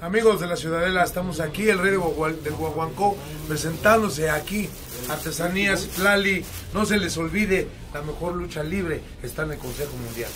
Amigos de la Ciudadela, estamos aquí, el rey de del Guaguancó, presentándose aquí. Artesanías, Lali, no se les olvide, la mejor lucha libre está en el Consejo Mundial.